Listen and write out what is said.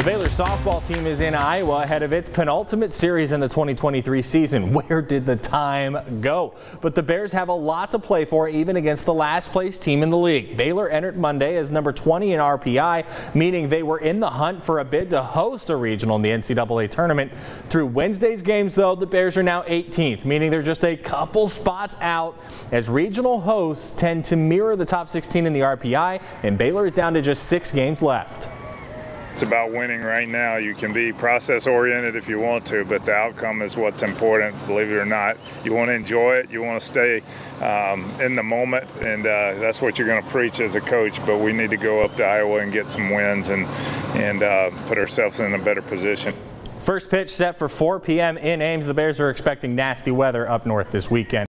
The Baylor softball team is in Iowa ahead of its penultimate series in the 2023 season. Where did the time go? But the Bears have a lot to play for even against the last place team in the league. Baylor entered Monday as number 20 in RPI, meaning they were in the hunt for a bid to host a regional in the NCAA tournament. Through Wednesday's games, though, the Bears are now 18th, meaning they're just a couple spots out as regional hosts tend to mirror the top 16 in the RPI, and Baylor is down to just six games left. It's about winning right now. You can be process oriented if you want to, but the outcome is what's important, believe it or not. You want to enjoy it, you want to stay um, in the moment, and uh, that's what you're going to preach as a coach. But we need to go up to Iowa and get some wins and, and uh, put ourselves in a better position. First pitch set for 4 p.m. in Ames. The Bears are expecting nasty weather up north this weekend.